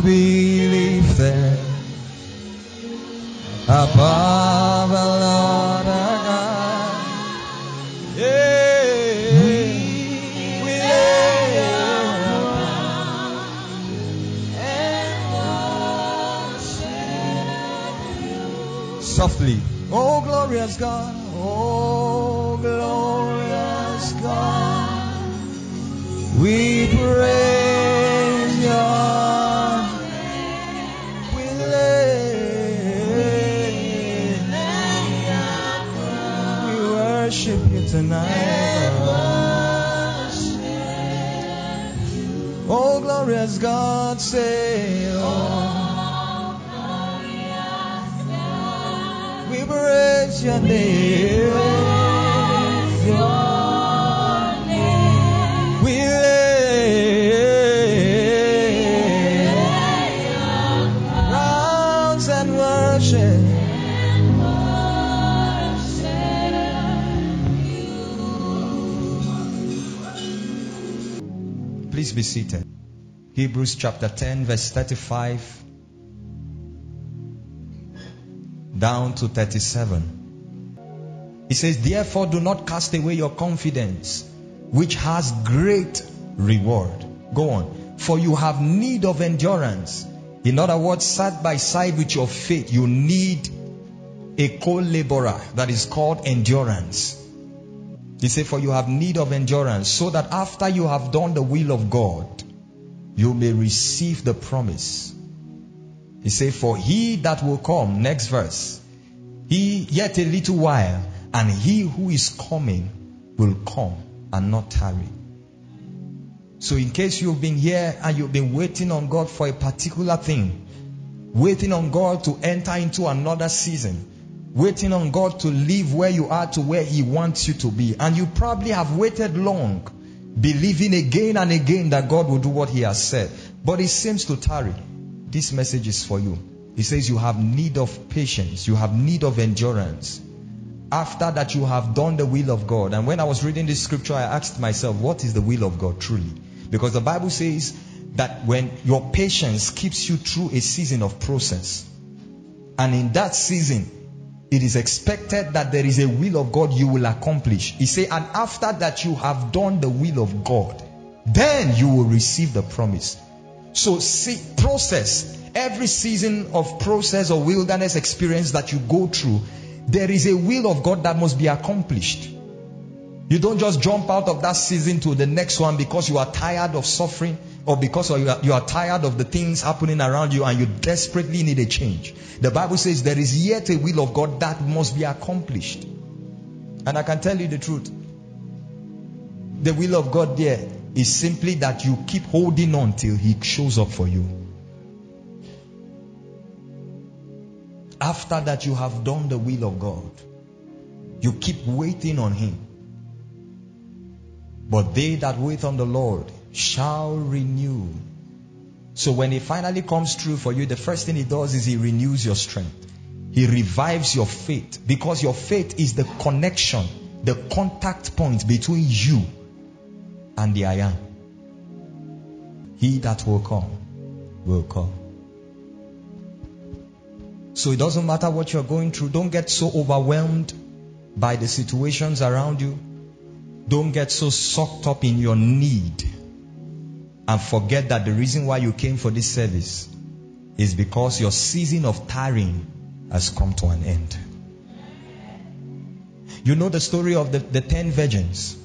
to be lifted above Lord our God. Yeah, we lay softly. Oh, glorious God. Oh, glorious God. We praise glorious God, say, oh. We praise your name. We lay crowns and worship. Please be seated. Hebrews chapter 10, verse 35 down to 37. He says, Therefore, do not cast away your confidence, which has great reward. Go on. For you have need of endurance. In other words, side by side with your faith, you need a co laborer that is called endurance. He said, For you have need of endurance, so that after you have done the will of God, you may receive the promise. He said, For he that will come, next verse, he yet a little while, and he who is coming will come and not tarry. So, in case you've been here and you've been waiting on God for a particular thing, waiting on God to enter into another season, waiting on God to leave where you are to where He wants you to be, and you probably have waited long, believing again and again that God will do what He has said, but it seems to tarry. This message is for you. He says you have need of patience, you have need of endurance. After that, you have done the will of God. And when I was reading this scripture, I asked myself, what is the will of God truly? Because the Bible says that when your patience keeps you through a season of process, and in that season, it is expected that there is a will of God you will accomplish. He say, and after that you have done the will of God, then you will receive the promise. So see, process, every season of process or wilderness experience that you go through, there is a will of God that must be accomplished. You don't just jump out of that season to the next one because you are tired of suffering or because you are, you are tired of the things happening around you and you desperately need a change. The Bible says there is yet a will of God that must be accomplished. And I can tell you the truth. The will of God there is simply that you keep holding on till He shows up for you. After that, you have done the will of God. You keep waiting on Him. But they that wait on the Lord shall renew. So when He finally comes true for you, the first thing He does is He renews your strength. He revives your faith because your faith is the connection, the contact point between you and the I am. He that will come will come. So it doesn't matter what you're going through. Don't get so overwhelmed by the situations around you. Don't get so sucked up in your need and forget that the reason why you came for this service is because your season of tiring has come to an end. You know the story of the, the ten virgins.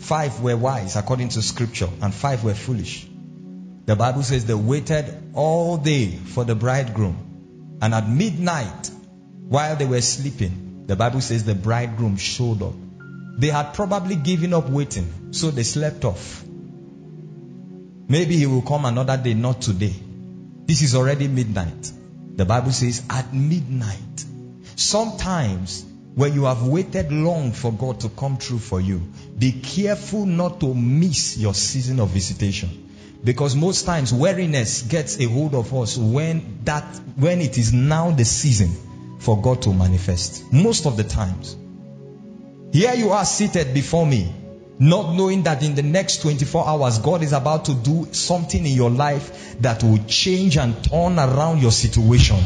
Five were wise according to scripture, and five were foolish. The Bible says they waited all day for the bridegroom, and at midnight, while they were sleeping, the Bible says the bridegroom showed up. They had probably given up waiting, so they slept off. Maybe he will come another day, not today. This is already midnight. The Bible says at midnight. Sometimes when you have waited long for God to come through for you, be careful not to miss your season of visitation. Because most times weariness gets a hold of us when that when it is now the season for God to manifest. Most of the times. Here you are seated before me. Not knowing that in the next 24 hours, God is about to do something in your life that will change and turn around your situation.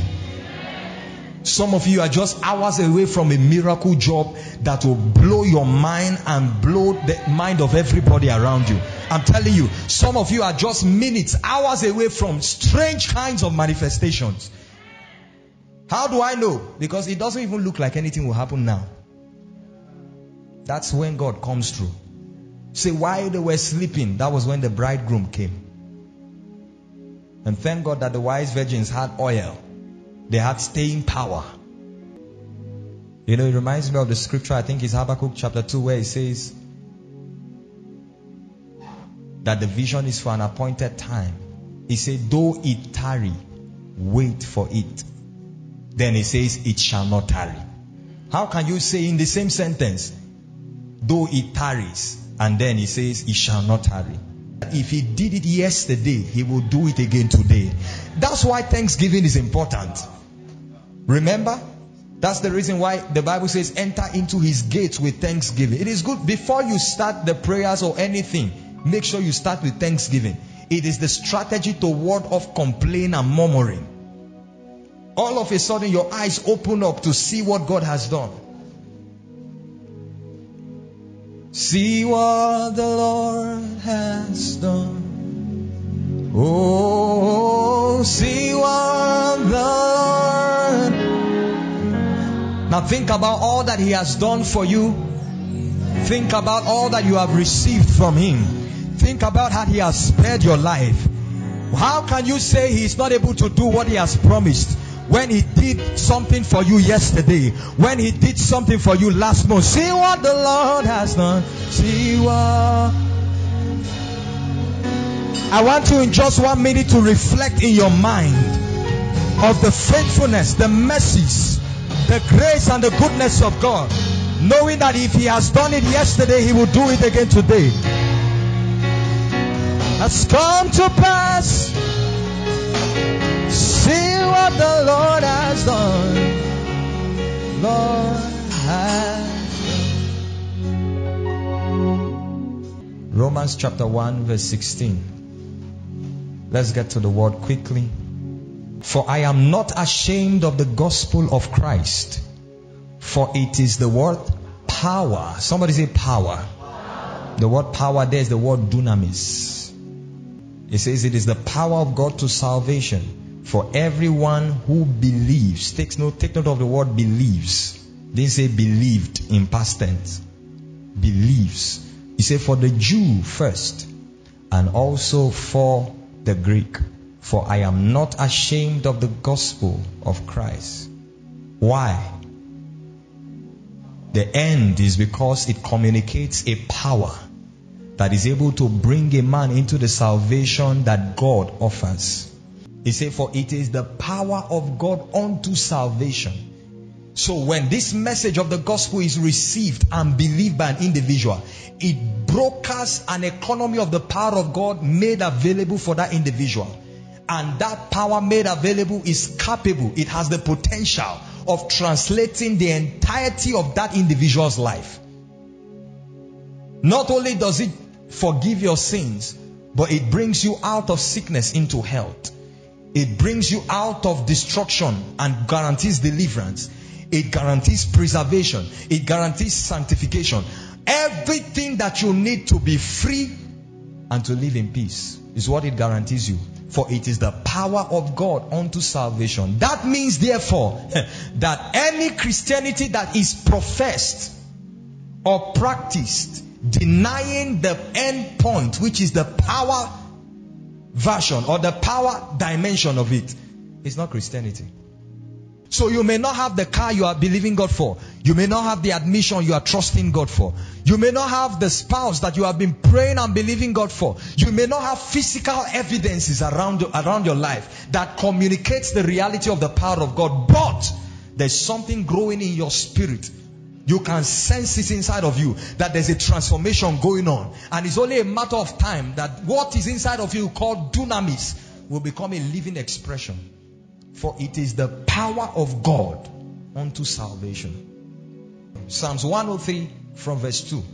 Some of you are just hours away from a miracle job that will blow your mind and blow the mind of everybody around you. I'm telling you, some of you are just minutes, hours away from strange kinds of manifestations. How do I know? Because it doesn't even look like anything will happen now. That's when God comes through. See, while they were sleeping, that was when the bridegroom came. And thank God that the wise virgins had oil they had staying power. You know, it reminds me of the scripture, I think it's Habakkuk chapter 2, where it says that the vision is for an appointed time. He said, though it tarry, wait for it. Then he says, it shall not tarry. How can you say in the same sentence, though it tarries, and then he says, it shall not tarry? If he did it yesterday, he will do it again today. That's why Thanksgiving is important. Remember? That's the reason why the Bible says enter into his gates with thanksgiving. It is good before you start the prayers or anything, make sure you start with thanksgiving. It is the strategy to ward off complaint and murmuring. All of a sudden, your eyes open up to see what God has done. See what the Lord has done. Oh, see what the Lord now think about all that He has done for you. Think about all that you have received from Him. Think about how He has spared your life. How can you say He is not able to do what He has promised? When He did something for you yesterday, when He did something for you last month, see what the Lord has done. See what. I want you in just one minute to reflect in your mind of the faithfulness, the mercies, the grace and the goodness of God, knowing that if He has done it yesterday, He will do it again today. Has come to pass. See what the Lord has done. Lord has done. Romans chapter 1, verse 16. Let's get to the word quickly. For I am not ashamed of the gospel of Christ, for it is the word power. Somebody say power. The word power there is the word dunamis. It says it is the power of God to salvation for everyone who believes. Take note, take note of the word believes. Didn't say believed in past tense. Believes. He said for the Jew first and also for the Greek. For I am not ashamed of the gospel of Christ. Why? The end is because it communicates a power that is able to bring a man into the salvation that God offers. He said, For it is the power of God unto salvation. So when this message of the gospel is received and believed by an individual, it brokers an economy of the power of God made available for that individual. And that power made available is capable, it has the potential of translating the entirety of that individual's life. Not only does it forgive your sins, but it brings you out of sickness into health. It brings you out of destruction and guarantees deliverance. It guarantees preservation. It guarantees sanctification. Everything that you need to be free and to live in peace is what it guarantees you. For it is the power of God unto salvation. That means, therefore, that any Christianity that is professed or practiced denying the end point, which is the power version or the power dimension of it, is not Christianity. So you may not have the car you are believing God for. You may not have the admission you are trusting God for. You may not have the spouse that you have been praying and believing God for. You may not have physical evidences around, around your life that communicates the reality of the power of God. But there's something growing in your spirit. You can sense it inside of you that there's a transformation going on. And it's only a matter of time that what is inside of you called dunamis will become a living expression. For it is the power of God unto salvation. Psalms 103 from verse 2.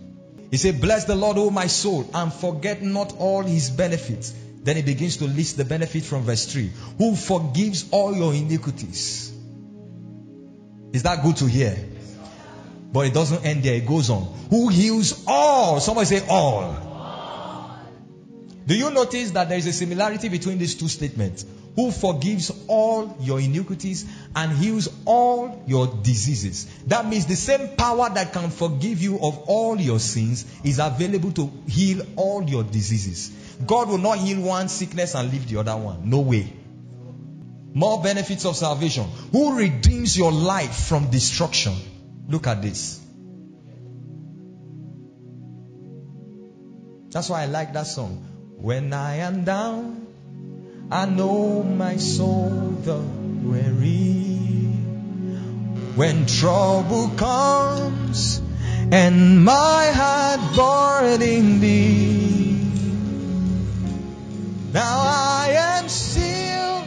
He said, Bless the Lord, O my soul, and forget not all his benefits. Then he begins to list the benefit from verse 3. Who forgives all your iniquities. Is that good to hear? But it doesn't end there, it goes on. Who heals all? Somebody say all. Do you notice that there is a similarity between these two statements? Who forgives all your iniquities and heals all your diseases. That means the same power that can forgive you of all your sins is available to heal all your diseases. God will not heal one sickness and leave the other one. No way. More benefits of salvation. Who redeems your life from destruction? Look at this. That's why I like that song. When I am down, I know my soul the weary. When trouble comes and my heart burning deep, now I am still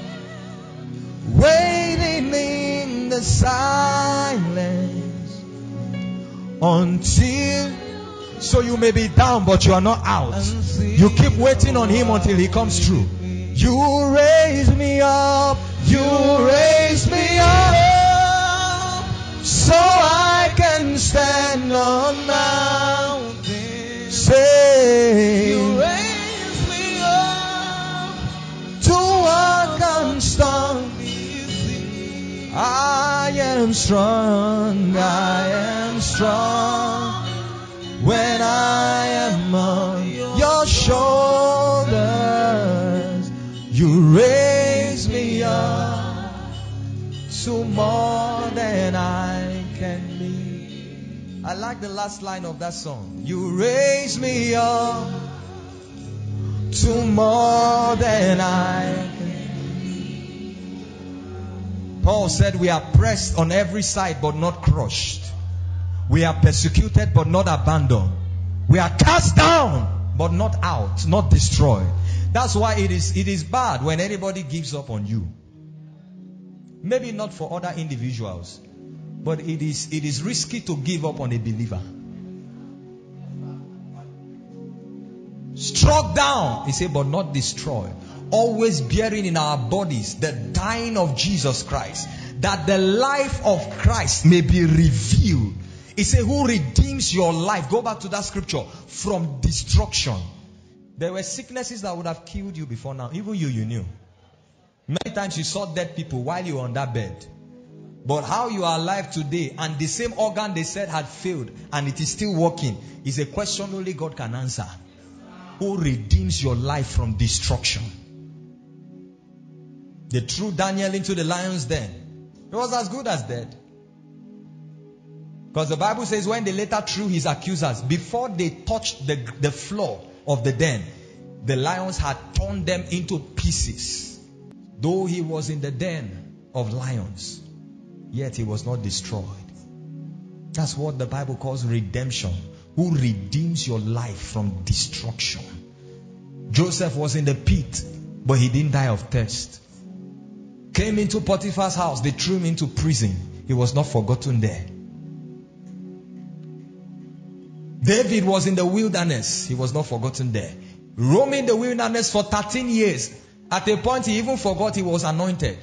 waiting in the silence until so you may be down, but you are not out. You keep waiting on Him until He comes through. You raise me up, you raise me up, so I can stand on mountains. Am strong, I am strong when I am on your shoulders. You raise me up to more than I can be. I like the last line of that song. You raise me up to more than I. Paul said, We are pressed on every side but not crushed. We are persecuted but not abandoned. We are cast down but not out, not destroyed. That's why it is, it is bad when anybody gives up on you. Maybe not for other individuals, but it is, it is risky to give up on a believer. Struck down, he said, but not destroyed. Always bearing in our bodies the dying of Jesus Christ, that the life of Christ may be revealed he said, Who redeems your life? Go back to that scripture from destruction. There were sicknesses that would have killed you before now. Even you, you knew. Many times you saw dead people while you were on that bed. But how you are alive today and the same organ they said had failed and it is still working is a question only God can answer. Who redeems your life from destruction? They threw Daniel into the lion's den. He was as good as dead. Because the Bible says when they later threw his accusers, before they touched the, the floor of the den, the lions had torn them into pieces. Though he was in the den of lions, yet he was not destroyed. That's what the Bible calls redemption. Who redeems your life from destruction. Joseph was in the pit, but he didn't die of thirst. Came into Potiphar's house, they threw him into prison. He was not forgotten there. David was in the wilderness. He was not forgotten there. Roaming the wilderness for 13 years. At a point, he even forgot he was anointed.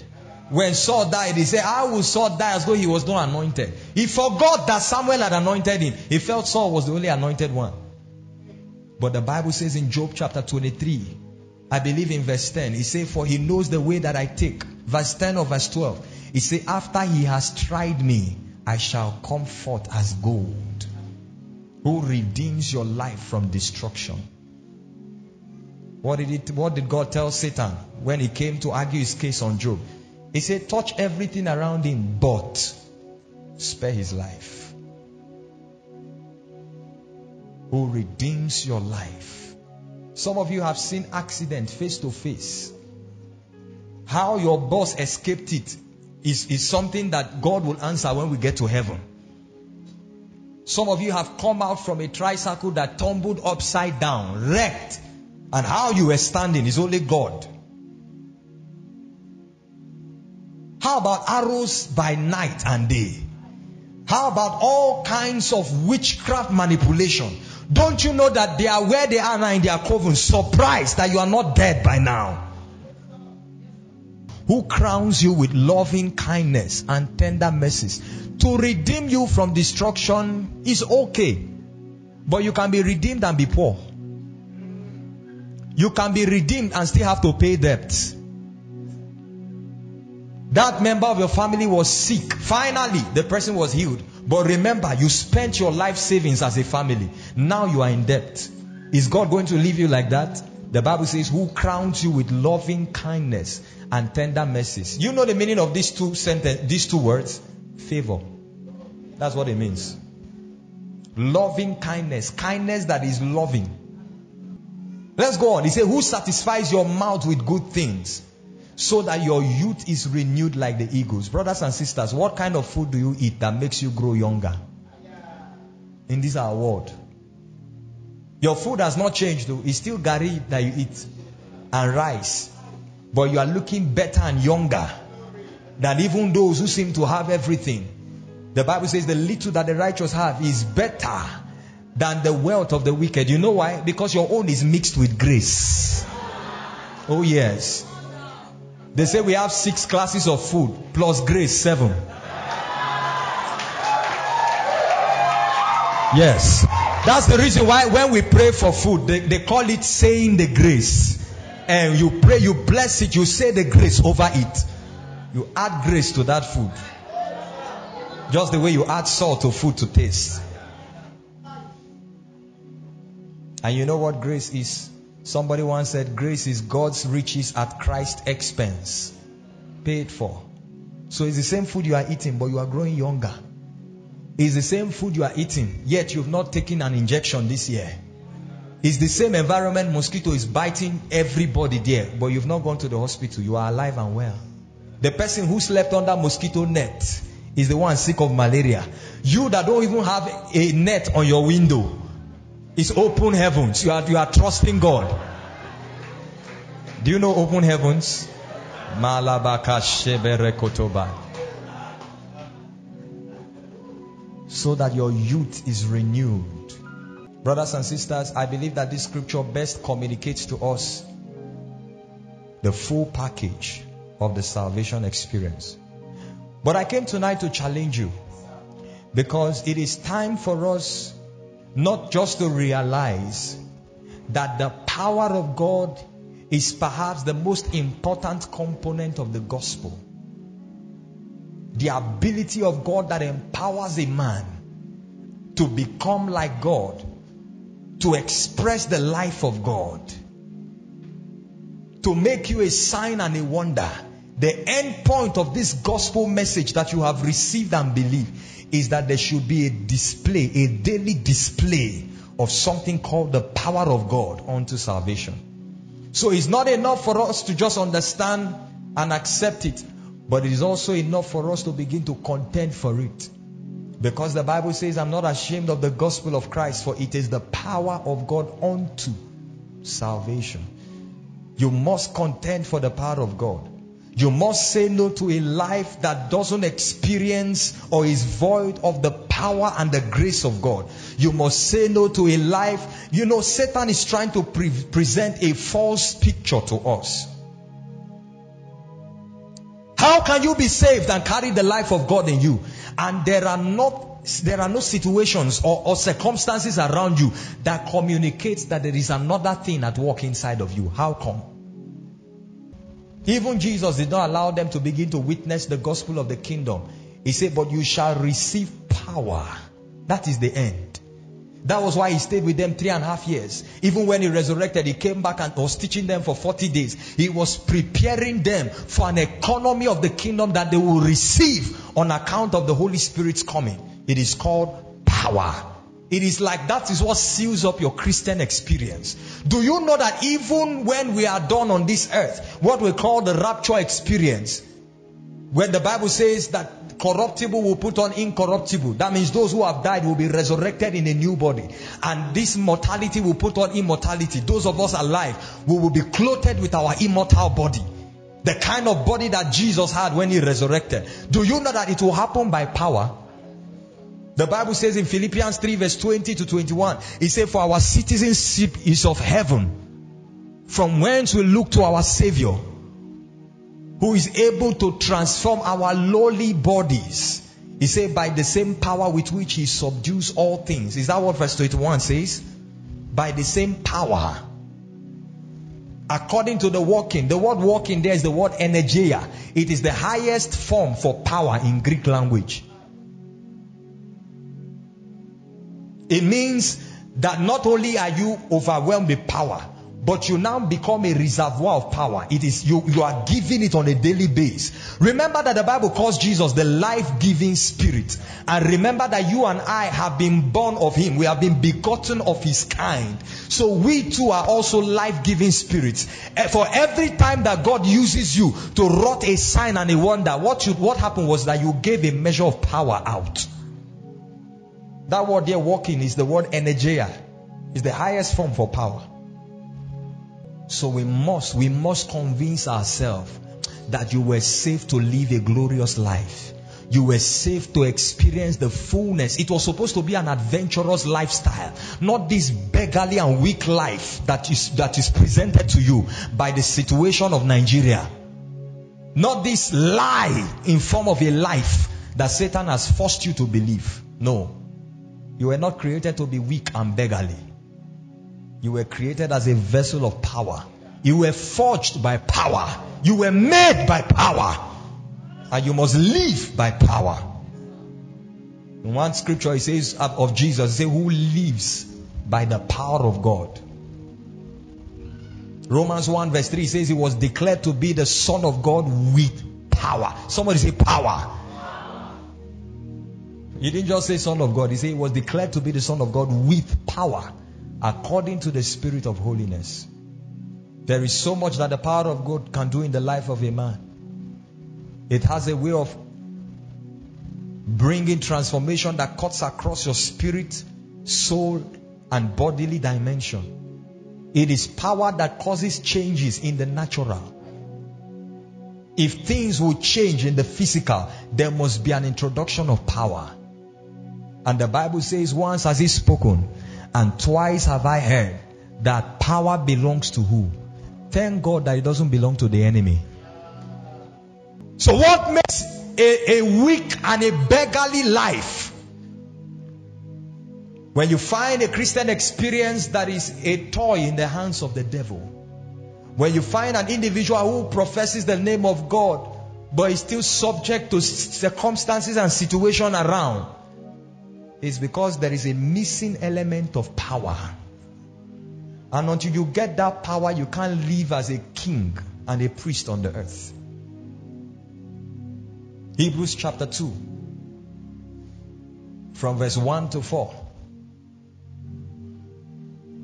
When Saul died, he said, I will Saul die as though he was not anointed? He forgot that Samuel had anointed him. He felt Saul was the only anointed one. But the Bible says in Job chapter 23, I believe in verse 10, he said, For he knows the way that I take. Verse 10 or verse 12. He said, After he has tried me, I shall come forth as gold who redeems your life from destruction. What did, it, what did God tell Satan when he came to argue his case on Job? He said, Touch everything around him, but spare his life. Who redeems your life. Some of you have seen accident face to face. How your boss escaped it is, is something that God will answer when we get to heaven. Some of you have come out from a tricycle that tumbled upside down, wrecked. And how you were standing is only God. How about arrows by night and day? How about all kinds of witchcraft manipulation? Don't you know that they are where they are now in their coven, surprised that you are not dead by now? Who crowns you with loving kindness and tender mercies to redeem you from destruction is okay. But you can be redeemed and be poor. You can be redeemed and still have to pay debts. That member of your family was sick. Finally, the person was healed. But remember, you spent your life savings as a family. Now you are in debt. Is God going to leave you like that? The Bible says, Who crowns you with loving kindness and tender mercies. You know the meaning of these two sentence, these two words? Favor. That's what it means. Loving kindness. Kindness that is loving. Let's go on. He said, Who satisfies your mouth with good things so that your youth is renewed like the eagles. Brothers and sisters, what kind of food do you eat that makes you grow younger? In this our world. Your food has not changed though. It's still gari that you eat and rice. But you are looking better and younger than even those who seem to have everything. The Bible says the little that the righteous have is better than the wealth of the wicked. You know why? Because your own is mixed with grace. Oh yes. They say we have six classes of food plus grace, seven. Yes. That's the reason why when we pray for food, they, they call it saying the grace. And you pray, you bless it, you say the grace over it. You add grace to that food. Just the way you add salt to food to taste. And you know what grace is? Somebody once said, Grace is God's riches at Christ's expense, paid for. So it's the same food you are eating, but you are growing younger. It's the same food you are eating, yet you've not taken an injection this year. It's the same environment mosquito is biting everybody there, but you've not gone to the hospital. You are alive and well. The person who slept under mosquito net is the one sick of malaria. You that don't even have a net on your window, it's open heavens. You are, you are trusting God. Do you know open heavens? So that your youth is renewed. Brothers and sisters, I believe that this scripture best communicates to us the full package of the salvation experience. But I came tonight to challenge you because it is time for us not just to realize that the power of God is perhaps the most important component of the gospel. The ability of God that empowers a man to become like God, to express the life of God, to make you a sign and a wonder. The end point of this gospel message that you have received and believed is that there should be a display, a daily display of something called the power of God unto salvation. So it's not enough for us to just understand and accept it, but it is also enough for us to begin to contend for it. Because the Bible says, I'm not ashamed of the gospel of Christ, for it is the power of God unto salvation. You must contend for the power of God. You must say no to a life that doesn't experience or is void of the power and the grace of God. You must say no to a life. You know, Satan is trying to pre- present a false picture to us. How can you be saved and carry the life of God in you? And there are not there are no situations or, or circumstances around you that communicates that there is another thing at work inside of you. How come? Even Jesus did not allow them to begin to witness the gospel of the kingdom. He said, But you shall receive power. That is the end. That was why he stayed with them three and a half years. Even when he resurrected, he came back and was teaching them for 40 days. He was preparing them for an economy of the kingdom that they will receive on account of the Holy Spirit's coming. It is called power. It is like that is what seals up your Christian experience. Do you know that even when we are done on this earth, what we call the rapture experience, when the Bible says that corruptible will put on incorruptible, that means those who have died will be resurrected in a new body. And this mortality will put on immortality. Those of us alive, we will be clothed with our immortal body. The kind of body that Jesus had when he resurrected. Do you know that it will happen by power? The Bible says in Philippians 3 verse 20 to 21, it says, For our citizenship is of heaven, from whence we look to our Savior, who is able to transform our lowly bodies. He said, by the same power with which he subdues all things. Is that what verse 21 says? By the same power. According to the working, the word working there is the word energeia. It is the highest form for power in Greek language. It means that not only are you overwhelmed with power, but you now become a reservoir of power. It is you, you are giving it on a daily basis. Remember that the Bible calls Jesus the life-giving spirit. And remember that you and I have been born of him. We have been begotten of his kind. So we too are also life-giving spirits. Eh, for every time that God uses you to wrought a sign and a wonder, what should, what happened was that you gave a measure of power out. That word there, walking, is the word energeia. It's the highest form for power. So we must, we must convince ourselves that you were saved to live a glorious life. You were saved to experience the fullness. It was supposed to be an adventurous lifestyle, not this beggarly and weak life that is, that is presented to you by the situation of Nigeria. Not this lie in form of a life that Satan has forced you to believe. No. You were not created to be weak and beggarly. You were created as a vessel of power. You were forged by power. You were made by power. And you must live by power. In one scripture, it says of Jesus, it says, who lives by the power of God. Romans 1 verse 3 says he was declared to be the son of God with power. Somebody say power. He didn't just say Son of God, he said he was declared to be the Son of God with power according to the Spirit of holiness. There is so much that the power of God can do in the life of a man. It has a way of bringing transformation that cuts across your spirit, soul, and bodily dimension. It is power that causes changes in the natural. If things will change in the physical, there must be an introduction of power. And the Bible says, once has he spoken, and twice have I heard that power belongs to who? Thank God that it doesn't belong to the enemy. So what makes a, a weak and a beggarly life? When you find a Christian experience that is a toy in the hands of the devil. When you find an individual who professes the name of God, but is still subject to circumstances and situation around, is because there is a missing element of power. And until you get that power, you can't live as a king and a priest on the earth. Hebrews chapter 2, from verse 1 to 4.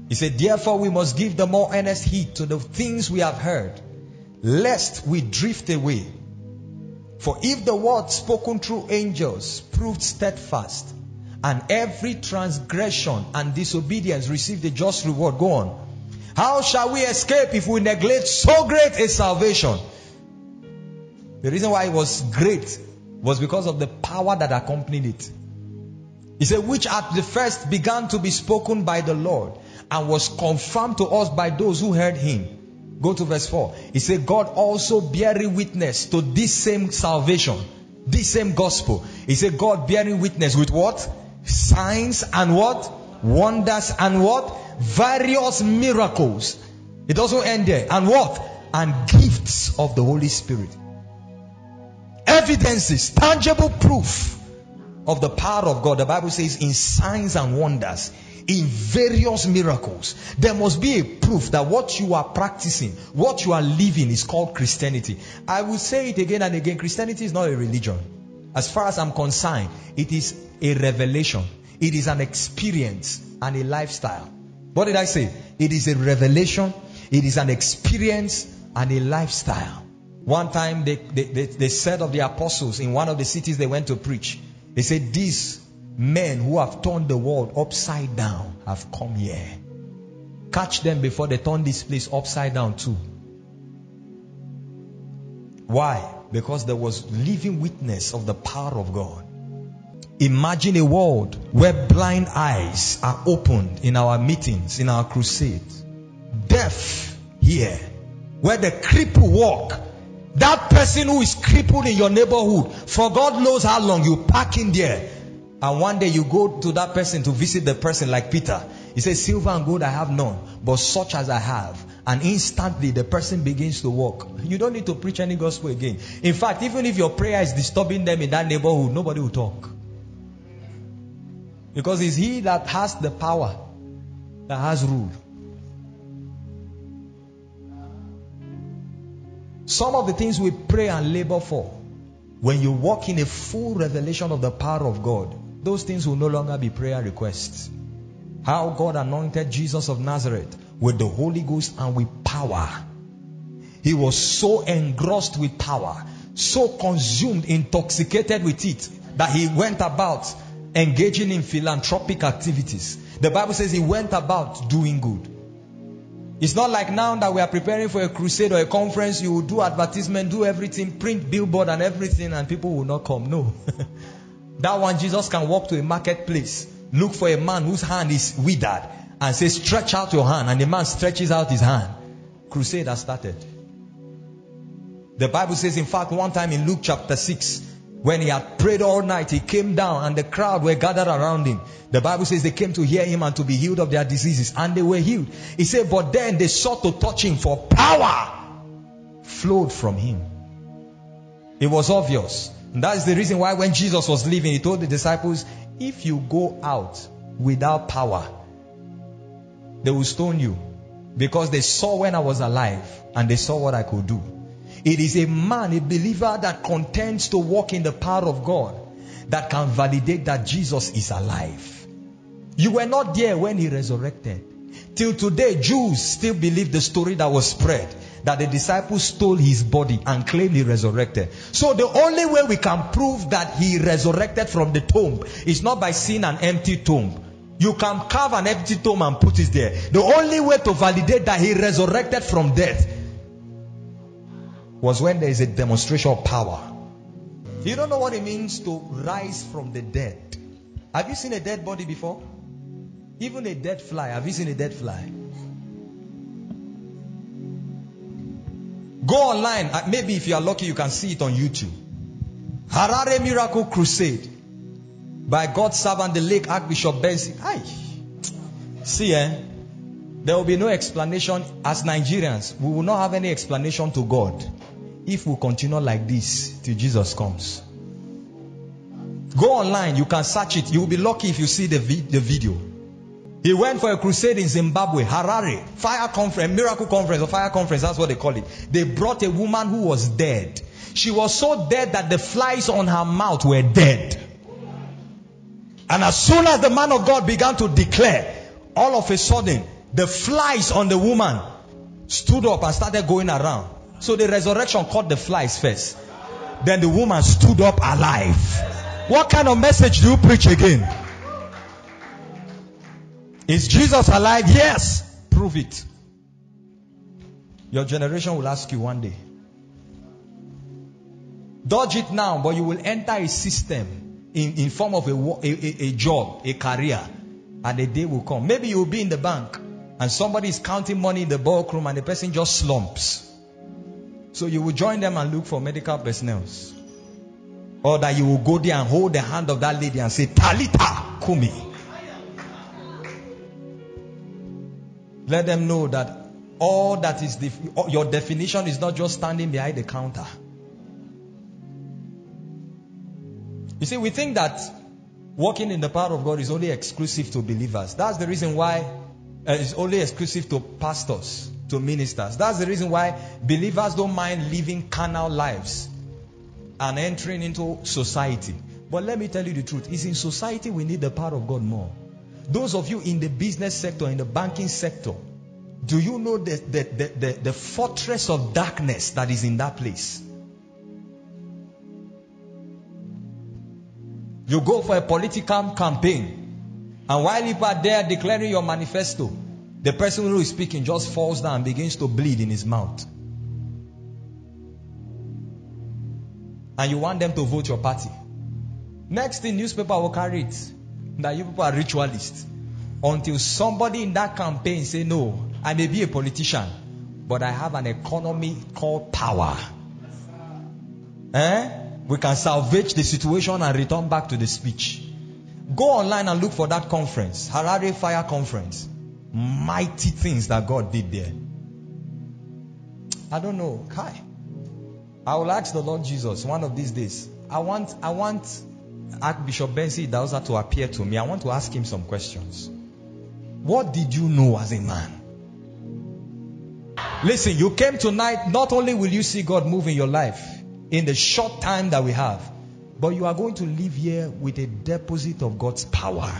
He said, Therefore, we must give the more earnest heed to the things we have heard, lest we drift away. For if the word spoken through angels proved steadfast, and every transgression and disobedience received a just reward. Go on. How shall we escape if we neglect so great a salvation? The reason why it was great was because of the power that accompanied it. He said, which at the first began to be spoken by the Lord and was confirmed to us by those who heard him. Go to verse 4. He said, God also bearing witness to this same salvation, this same gospel. He said, God bearing witness with what? Signs and what? Wonders and what? Various miracles. It doesn't end there. And what? And gifts of the Holy Spirit. Evidences, tangible proof of the power of God. The Bible says in signs and wonders, in various miracles. There must be a proof that what you are practicing, what you are living is called Christianity. I will say it again and again. Christianity is not a religion. As far as I'm concerned, it is a revelation. It is an experience and a lifestyle. What did I say? It is a revelation, it is an experience and a lifestyle. One time they, they, they, they, said of the apostles in one of the cities they went to preach, they said, These men who have turned the world upside down have come here. Catch them before they turn this place upside down too. Why? Because there was living witness of the power of God. Imagine a world where blind eyes are opened in our meetings, in our crusades. Deaf hear. Where the cripple walk. That person who is crippled in your neighborhood, for God knows how long you park in there. And one day you go to that person to visit the person like Peter. He says, Silver and gold I have none, but such as I have. And instantly the person begins to walk. You don't need to preach any gospel again. In fact, even if your prayer is disturbing them in that neighborhood, nobody will talk. Because it's He that has the power, that has rule. Some of the things we pray and labor for, when you walk in a full revelation of the power of God, those things will no longer be prayer requests. How God anointed Jesus of Nazareth with the Holy Ghost and with power. He was so engrossed with power, so consumed, intoxicated with it, that he went about engaging in philanthropic activities. The Bible says he went about doing good. It's not like now that we are preparing for a crusade or a conference, you will do advertisement, do everything, print billboard and everything, and people will not come. No. that one, Jesus can walk to a marketplace, look for a man whose hand is withered, and say, Stretch out your hand. And the man stretches out his hand. Crusade has started. The Bible says, in fact, one time in Luke chapter 6, when he had prayed all night, he came down and the crowd were gathered around him. The Bible says they came to hear him and to be healed of their diseases, and they were healed. He said, But then they sought to touch him, for power flowed from him. It was obvious. And that is the reason why when Jesus was leaving, he told the disciples, If you go out without power, they will stone you. Because they saw when I was alive and they saw what I could do. It is a man, a believer that contends to walk in the power of God that can validate that Jesus is alive. You were not there when he resurrected. Till today, Jews still believe the story that was spread that the disciples stole his body and claimed he resurrected. So the only way we can prove that he resurrected from the tomb is not by seeing an empty tomb. You can carve an empty tomb and put it there. The only way to validate that he resurrected from death was when there is a demonstration of power. You don't know what it means to rise from the dead. Have you seen a dead body before? Even a dead fly. Have you seen a dead fly? Go online. Uh, maybe if you are lucky, you can see it on YouTube. Harare Miracle Crusade by God's servant, the late Archbishop Benson. Aye. See, eh? There will be no explanation as Nigerians. We will not have any explanation to God if we continue like this till Jesus comes. Go online, you can search it. You will be lucky if you see the, vi- the video. He went for a crusade in Zimbabwe, Harare, fire conference, miracle conference, or fire conference, that's what they call it. They brought a woman who was dead. She was so dead that the flies on her mouth were dead. And as soon as the man of God began to declare, all of a sudden, the flies on the woman stood up and started going around. So the resurrection caught the flies first. Then the woman stood up alive. What kind of message do you preach again? Is Jesus alive? Yes. Prove it. Your generation will ask you one day. Dodge it now, but you will enter a system in, in form of a, a, a job, a career, and a day will come. Maybe you will be in the bank and somebody is counting money in the bulk room and the person just slumps. So you will join them and look for medical personnel. Or that you will go there and hold the hand of that lady and say, Talita Kumi. Let them know that all that is def- your definition is not just standing behind the counter. You see, we think that walking in the power of God is only exclusive to believers. That's the reason why uh, it's only exclusive to pastors, to ministers. That's the reason why believers don't mind living carnal lives and entering into society. But let me tell you the truth. It's in society we need the power of God more. Those of you in the business sector, in the banking sector, do you know the, the, the, the, the fortress of darkness that is in that place? You go for a political campaign, and while you are there declaring your manifesto, the person who is speaking just falls down and begins to bleed in his mouth. And you want them to vote your party. Next thing, newspaper will carry it that you people are ritualists. Until somebody in that campaign say, No, I may be a politician, but I have an economy called power. Eh? We can salvage the situation and return back to the speech. Go online and look for that conference, Harare Fire Conference. Mighty things that God did there. I don't know. Kai. I will ask the Lord Jesus one of these days. I want I want Archbishop Benson Idahosa to appear to me. I want to ask him some questions. What did you know as a man? Listen, you came tonight, not only will you see God move in your life in the short time that we have, but you are going to live here with a deposit of God's power.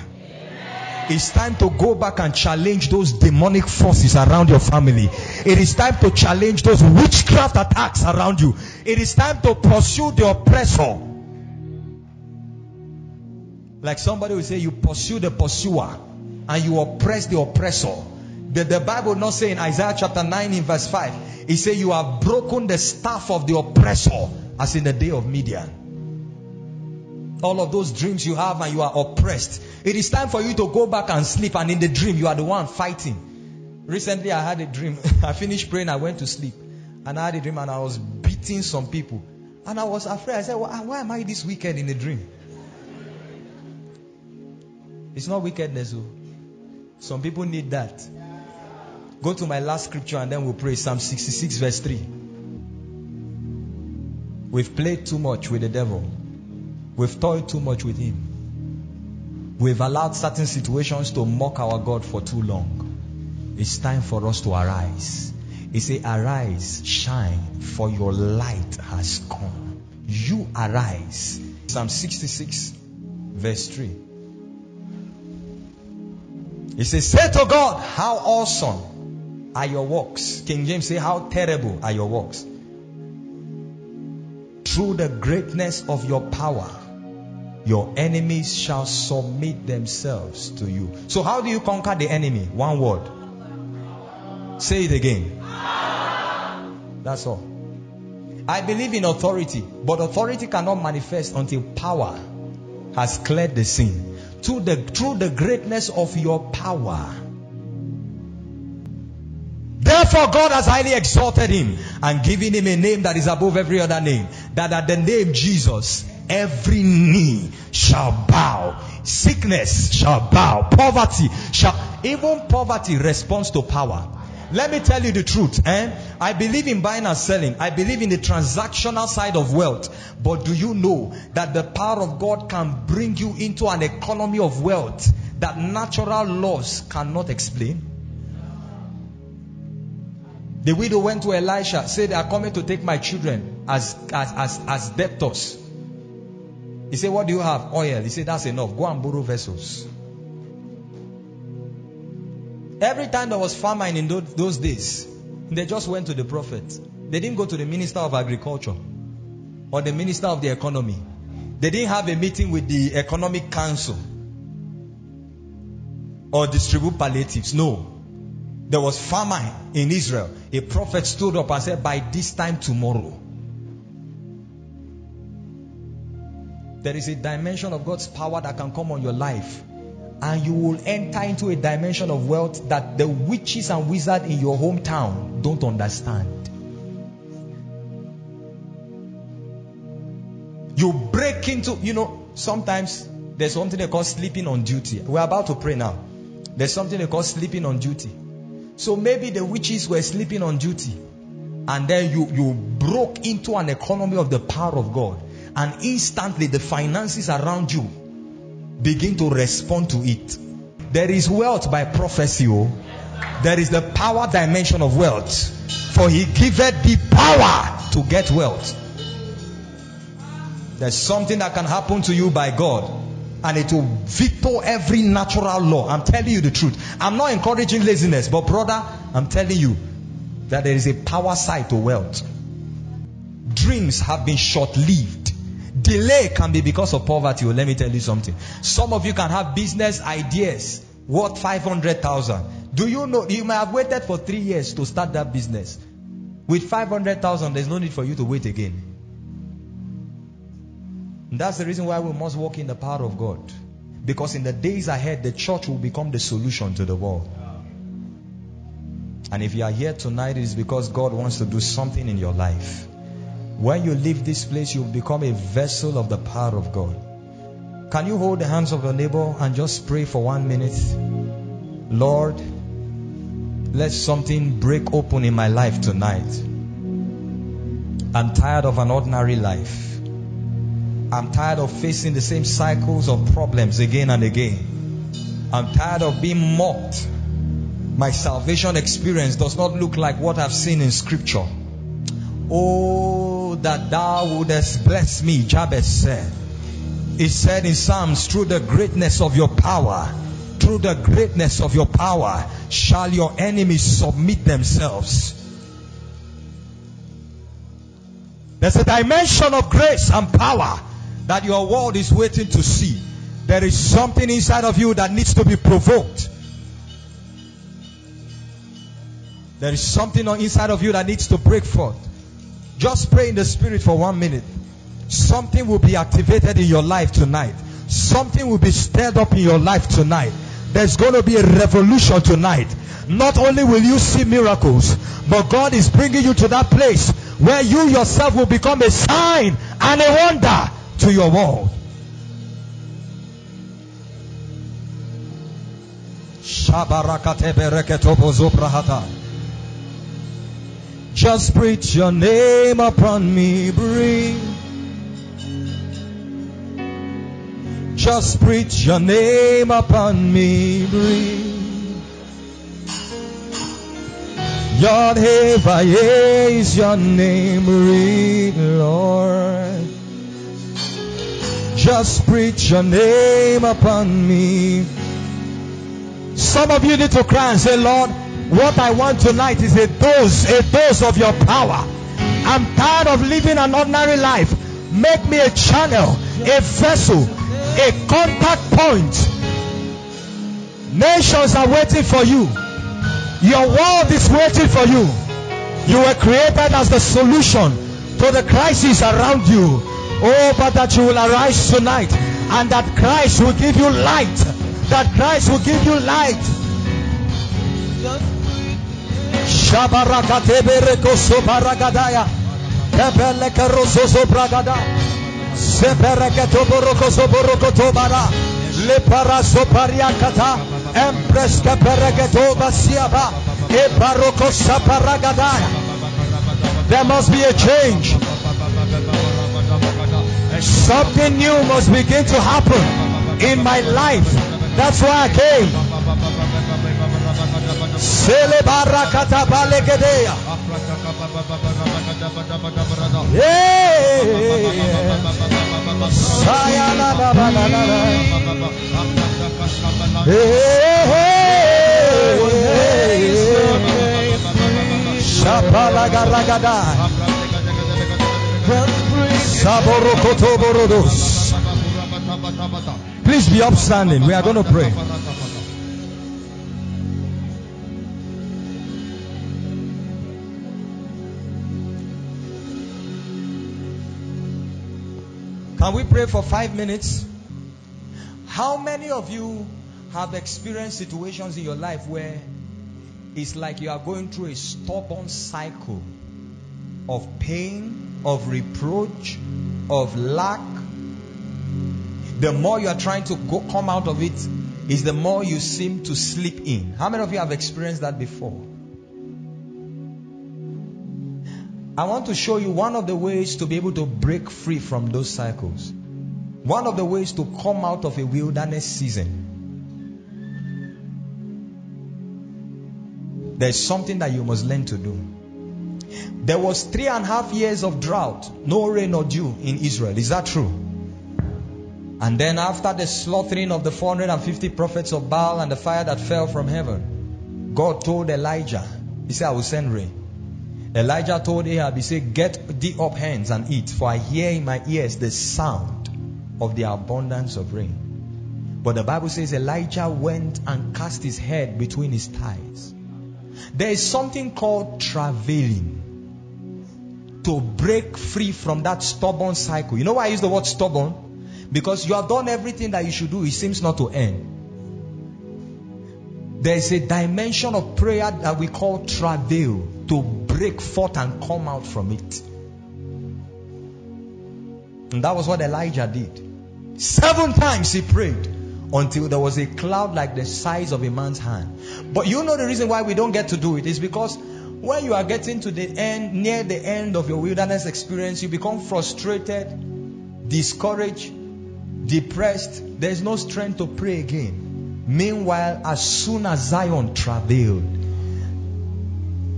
It's time to go back and challenge those demonic forces around your family. It is time to challenge those witchcraft attacks around you. It is time to pursue the oppressor. Like somebody will say, you pursue the pursuer and you oppress the oppressor. The, the Bible not say in Isaiah chapter 9 in verse 5, it say you have broken the staff of the oppressor as in the day of Midian. All of those dreams you have and you are oppressed. It is time for you to go back and sleep and in the dream you are the one fighting. Recently I had a dream. I finished praying, I went to sleep. And I had a dream and I was beating some people. And I was afraid. I said, why, am I this wicked in a dream? It's not wickedness. Oh. Some people need that. Go to my last scripture and then we'll pray. Psalm 66, verse 3. We've played too much with the devil. We've toyed too much with him. We've allowed certain situations to mock our God for too long. It's time for us to arise. He said, Arise, shine, for your light has come. You arise. Psalm 66, verse 3. He says, Say to God, How awesome are your works. King James say, How terrible are your works. Through the greatness of your power, your enemies shall submit themselves to you. So, how do you conquer the enemy? One word. Say it again. That's all. I believe in authority, but authority cannot manifest until power has cleared the sin. Through the, through the greatness of your power. Therefore, God has highly exalted him and given him a name that is above every other name. That at the name Jesus, every knee shall bow. Sickness shall bow. Poverty shall, even poverty responds to power. Let me tell you the truth. Eh? I believe in buying and selling. I believe in the transactional side of wealth. But do you know that the power of God can bring you into an economy of wealth that natural laws cannot explain? The widow went to Elisha, said, They are coming to take my children as, as, as, as debtors. He said, What do you have? Oil. He said, That's enough. Go and borrow vessels. Every time there was famine in those, those days, they just went to the prophet. They didn't go to the minister of agriculture or the minister of the economy. They didn't have a meeting with the economic council or distribute palliatives. No. There was famine in Israel. A prophet stood up and said, By this time tomorrow, there is a dimension of God's power that can come on your life. And you will enter into a dimension of wealth that the witches and wizards in your hometown don't understand. You break into, you know, sometimes there's something they call sleeping on duty. We're about to pray now. There's something they call sleeping on duty. So maybe the witches were sleeping on duty. And then you, you broke into an economy of the power of God. And instantly the finances around you begin to respond to it. There is wealth by prophecy. Oh. There is the power dimension of wealth. For he giveth the power to get wealth. There's something that can happen to you by God and it will veto every natural law. I'm telling you the truth. I'm not encouraging laziness, but brother, I'm telling you that there is a power side to wealth. Dreams have been short lived. Delay can be because of poverty. Well, let me tell you something. Some of you can have business ideas worth 500,000. Do you know you may have waited for three years to start that business? With 500,000, there's no need for you to wait again. That's the reason why we must walk in the power of God. Because in the days ahead, the church will become the solution to the world. And if you are here tonight, it is because God wants to do something in your life. When you leave this place, you will become a vessel of the power of God. Can you hold the hands of your neighbor and just pray for one minute? Lord, let something break open in my life tonight. I'm tired of an ordinary life. I'm tired of facing the same cycles of problems again and again. I'm tired of being mocked. My salvation experience does not look like what I've seen in scripture. Oh, that thou wouldest bless me, Jabez said. He said in Psalms, through the greatness of your power, through the greatness of your power, shall your enemies submit themselves. There's a dimension of grace and power that your world is waiting to see. There is something inside of you that needs to be provoked. There is something inside of you that needs to break forth. Just pray in the spirit for one minute. Something will be activated in your life tonight. Something will be stirred up in your life tonight. There's going to be a revolution tonight. Not only will you see miracles, but God is bringing you to that place where you yourself will become a sign and a wonder to your world. Just preach your name upon me, breathe. Just preach your name upon me, breathe. Yod is your name, breathe, Lord. Just preach your name upon me. Some of you need to cry and say, Lord, what I want tonight is a dose, a dose of your power. I'm tired of living an ordinary life. Make me a channel, a vessel, a contact point. Nations are waiting for you. Your world is waiting for you. You were created as the solution to the crisis around you. Oh, but that you will arise tonight and that Christ will give you light. That Christ will give you light. Shabarakatebe sobragadaya. Tebeleke rososo bragada. Sepereketo borokoso borokoto bara. Le paraso pariakata. Empreska pereketo basiaba. E saparagadaya. There must be a change. Something new must begin to happen in my life. That's why I came. Yeah. La la. Hey. Please be upstanding. We are going to pray. Can we pray for five minutes? How many of you have experienced situations in your life where it's like you are going through a stubborn cycle of pain, of reproach, of lack? The more you are trying to go, come out of it, is the more you seem to slip in. How many of you have experienced that before? I want to show you one of the ways to be able to break free from those cycles. One of the ways to come out of a wilderness season. There's something that you must learn to do. There was three and a half years of drought, no rain or dew in Israel. Is that true? And then after the slaughtering of the 450 prophets of Baal and the fire that fell from heaven, God told Elijah, He said, I will send rain. Elijah told Ahab, He said, Get thee up hands and eat, for I hear in my ears the sound of the abundance of rain. But the Bible says Elijah went and cast his head between his thighs. There is something called travailing. to break free from that stubborn cycle. You know why I use the word stubborn? Because you have done everything that you should do, it seems not to end. There is a dimension of prayer that we call travail to break forth and come out from it. And that was what Elijah did. Seven times he prayed until there was a cloud like the size of a man's hand. But you know the reason why we don't get to do it is because when you are getting to the end, near the end of your wilderness experience, you become frustrated, discouraged, depressed. There's no strength to pray again. Meanwhile, as soon as Zion travailed,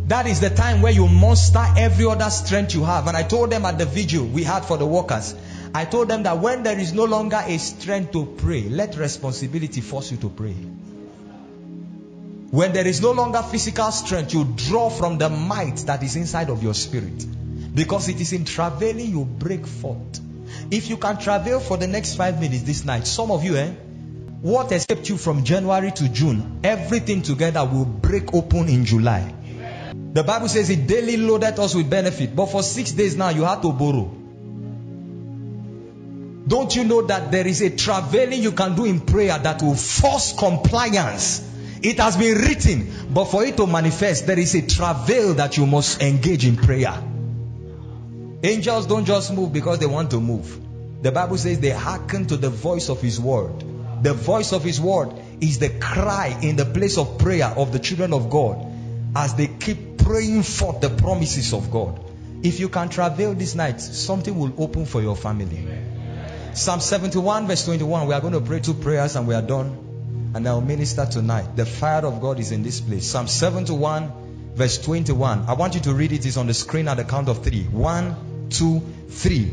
that is the time where you muster every other strength you have. And I told them at the vigil we had for the workers, I told them that when there is no longer a strength to pray, let responsibility force you to pray. When there is no longer physical strength, you draw from the might that is inside of your spirit. Because it is in travailing you break forth. If you can travail for the next five minutes this night, some of you, eh, what escaped you from January to June, everything together will break open in July. The Bible says it daily loaded us with benefit, but for six days now you had to borrow. Don't you know that there is a travailing you can do in prayer that will force compliance it has been written, but for it to manifest, there is a travail that you must engage in prayer. Angels don't just move because they want to move. The Bible says they hearken to the voice of His word. The voice of His word is the cry in the place of prayer of the children of God as they keep praying forth the promises of God. If you can travail this night, something will open for your family. Psalm 71, verse 21. We are going to pray two prayers and we are done and I'll minister tonight. The fire of God is in this place. Psalm 71, verse 21. I want you to read it. It's on the screen at the count of three. One, two, three.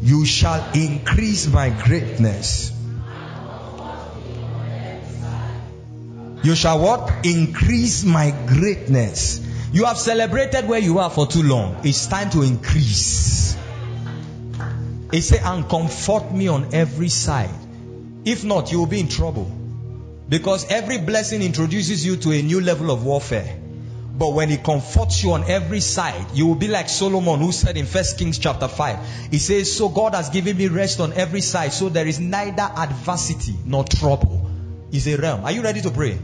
You shall increase my greatness. You shall what? Increase my greatness. You have celebrated where you are for too long. It's time to increase. He said, and comfort me on every side. If not, you will be in trouble. Because every blessing introduces you to a new level of warfare. But when it comforts you on every side, you will be like Solomon who said in First Kings chapter 5. He says, So God has given me rest on every side, so there is neither adversity nor trouble. Is a realm. Are you ready to pray?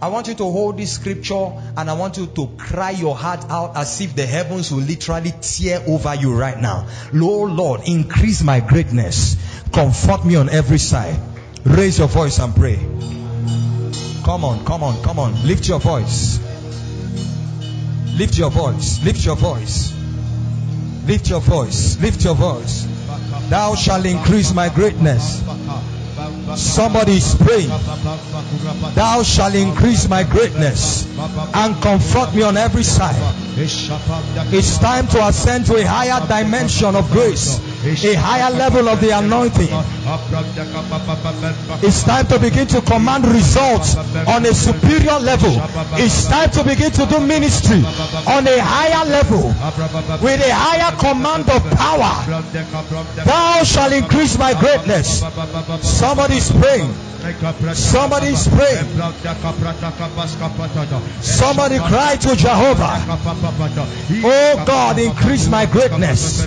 I want you to hold this scripture and I want you to cry your heart out as if the heavens will literally tear over you right now. Lord, Lord, increase my greatness. Comfort me on every side. Raise your voice and pray. Come on, come on, come on. Lift your voice. Lift your voice. Lift your voice. Lift your voice. Lift your voice. Thou shalt increase my greatness. Somebody is praying. Thou shalt increase my greatness and comfort me on every side. It's time to ascend to a higher dimension of grace, a higher level of the anointing. It's time to begin to command results on a superior level. It's time to begin to do ministry on a higher level with a higher command of power. Thou shall increase my greatness. Somebody is praying. Somebody is praying. Somebody cry to Jehovah. Oh God, increase my greatness.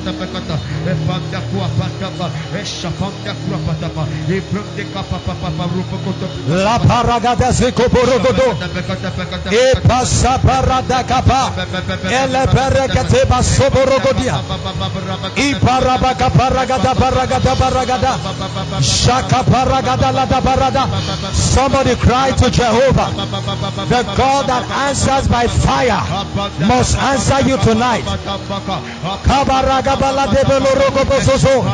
pacata pacata pacata, epamdia cuapatapa, eshapamdia cuapatapa, pramdia capapa papa rupa coto. La baragada se coporogodo. Passa barada capa. Ele berekete basoborogodia. I barabaka baragada baragada baragada. Shaka baragada la da barada. Somebody cry to Jehovah. The God that answers by fire must answer you tonight. Kabaraga Rabala de Belorogo Bozozo.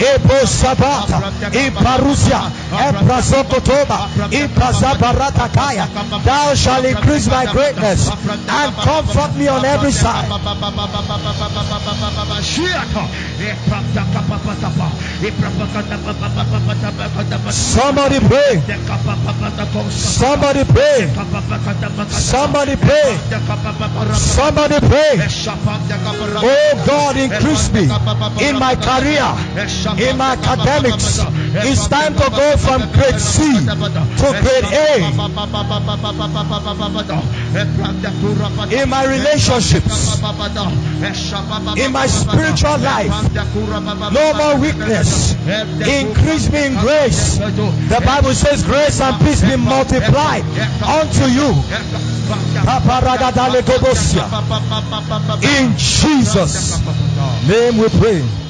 Ebo Sabata. Iparusia. Thou shalt increase my greatness and comfort me on every side. Somebody pray. Somebody pray. Somebody pray. Somebody pray. Oh God, increase me in my career, in my academics. It's time to go from grade C to grade A. In my relationships, in my spiritual life, no more weakness. Increase me in grace. The Bible says, Grace and peace be multiplied unto you. In Jesus' name we pray.